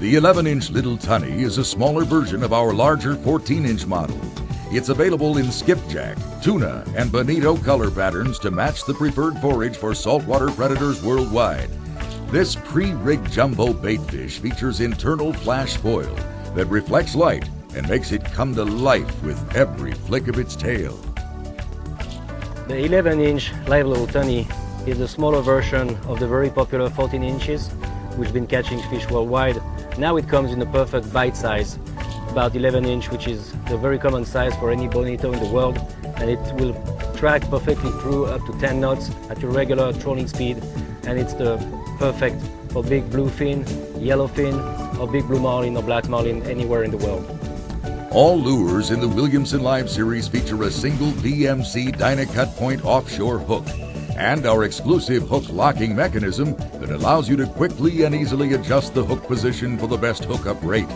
The 11 inch Little Tunny is a smaller version of our larger 14 inch model. It's available in skipjack, tuna, and bonito color patterns to match the preferred forage for saltwater predators worldwide. This pre rigged jumbo baitfish features internal flash foil that reflects light and makes it come to life with every flick of its tail. The 11 inch live little tunny is a smaller version of the very popular 14 inches, has been catching fish worldwide. Now it comes in a perfect bite size, about 11 inch, which is the very common size for any bonito in the world, and it will track perfectly through up to 10 knots at your regular trolling speed, and it's the perfect for big bluefin, yellowfin, or big blue marlin or black marlin anywhere in the world. All lures in the Williamson Live series feature a single VMC Dynacut Point offshore hook and our exclusive hook locking mechanism that allows you to quickly and easily adjust the hook position for the best hookup rate.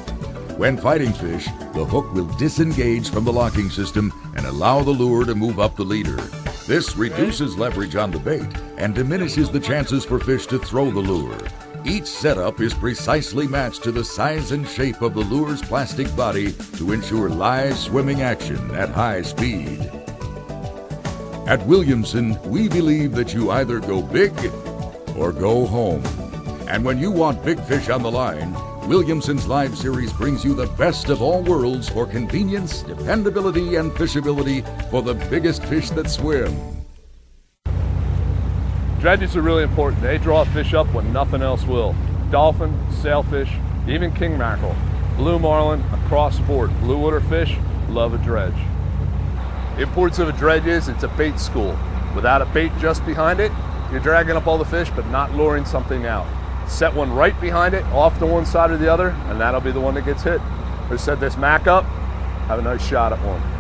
When fighting fish, the hook will disengage from the locking system and allow the lure to move up the leader. This reduces leverage on the bait and diminishes the chances for fish to throw the lure. Each setup is precisely matched to the size and shape of the lure's plastic body to ensure live swimming action at high speed. At Williamson, we believe that you either go big or go home. And when you want big fish on the line, Williamson's Live Series brings you the best of all worlds for convenience, dependability, and fishability for the biggest fish that swim. Dredges are really important. They draw fish up when nothing else will. Dolphin, sailfish, even king mackerel, blue marlin, across sport, blue water fish love a dredge. Importance of a dredge is it's a bait school. Without a bait just behind it, you're dragging up all the fish but not luring something out. Set one right behind it, off to one side or the other, and that'll be the one that gets hit. Or set this mac up, have a nice shot at one.